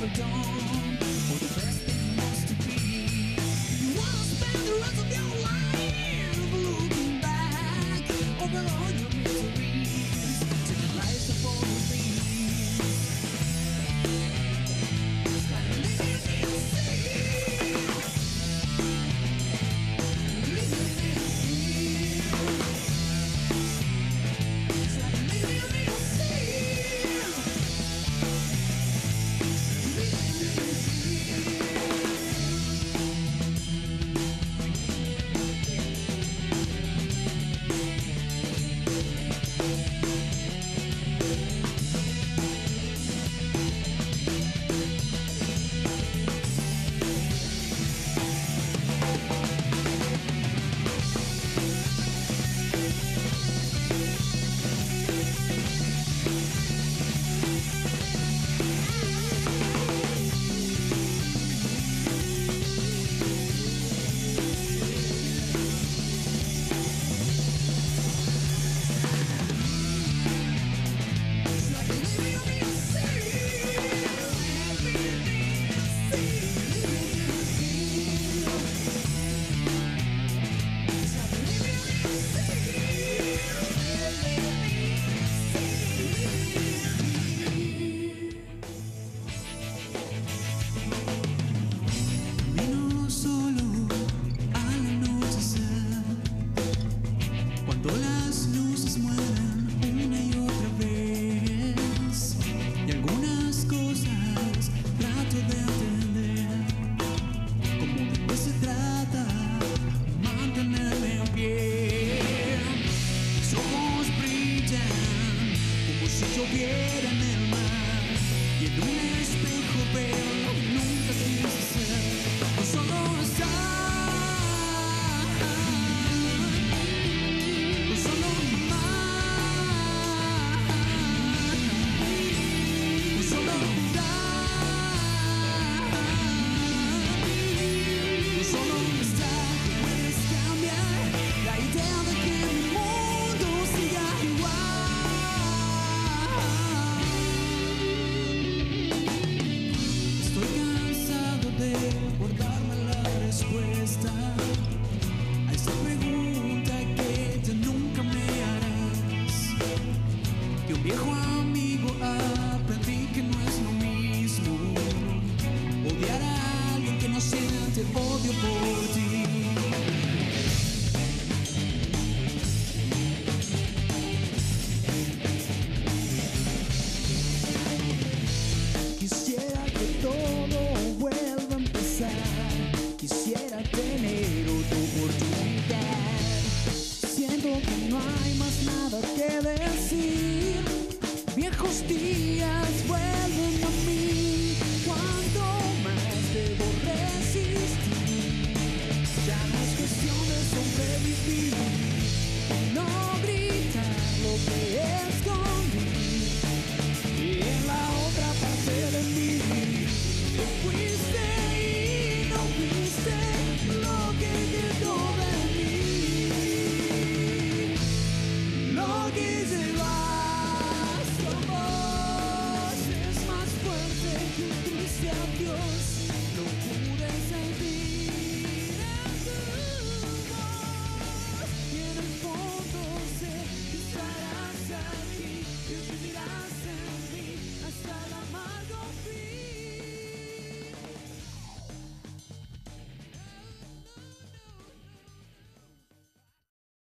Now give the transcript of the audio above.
never done. si lloviera en el mar y en un espejo veo lo que nunca quise respuesta a esa pregunta. Viejos días vuelven a mí. Cuanto más debo resistir, ya las cuestiones sobrevivir. No